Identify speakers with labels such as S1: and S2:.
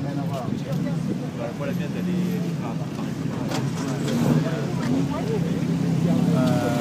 S1: 那边的话，
S2: 为了面子得。